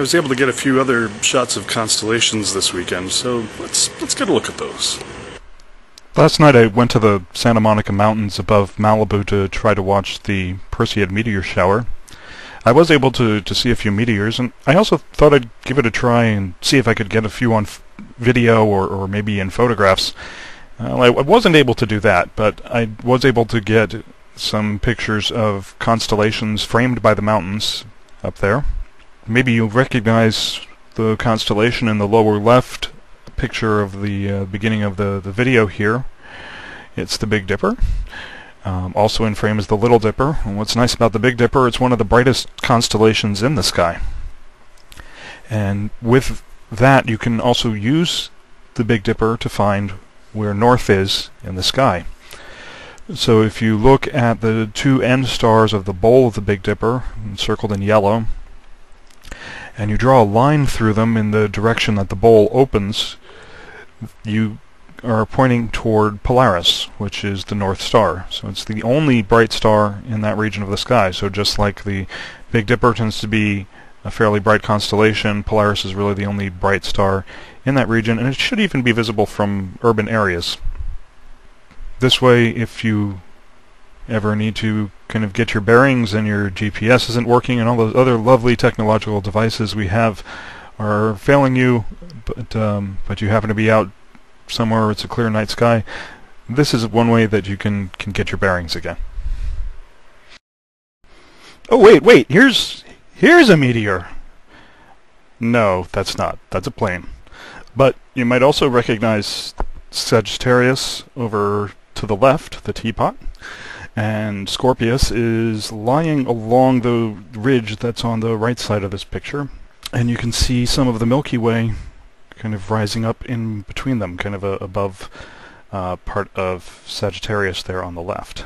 I was able to get a few other shots of constellations this weekend, so let's let's get a look at those. Last night I went to the Santa Monica Mountains above Malibu to try to watch the Perseid meteor shower. I was able to, to see a few meteors, and I also thought I'd give it a try and see if I could get a few on f- video or, or maybe in photographs. Well, I, I wasn't able to do that, but I was able to get some pictures of constellations framed by the mountains up there. Maybe you'll recognize the constellation in the lower left picture of the uh, beginning of the, the video here. It's the Big Dipper. Um, also in frame is the Little Dipper. And what's nice about the Big Dipper, it's one of the brightest constellations in the sky. And with that, you can also use the Big Dipper to find where north is in the sky. So if you look at the two end stars of the bowl of the Big Dipper, circled in yellow, and you draw a line through them in the direction that the bowl opens, you are pointing toward Polaris, which is the North Star. So it's the only bright star in that region of the sky. So just like the Big Dipper tends to be a fairly bright constellation, Polaris is really the only bright star in that region, and it should even be visible from urban areas. This way, if you ever need to kind of get your bearings and your GPS isn't working and all those other lovely technological devices we have are failing you, but um, but you happen to be out somewhere where it's a clear night sky, this is one way that you can, can get your bearings again. Oh wait, wait, here's here's a meteor. No, that's not. That's a plane. But you might also recognize Sagittarius over to the left, the teapot, and Scorpius is lying along the ridge that's on the right side of this picture. And you can see some of the Milky Way kind of rising up in between them, kind of a, above uh, part of Sagittarius there on the left.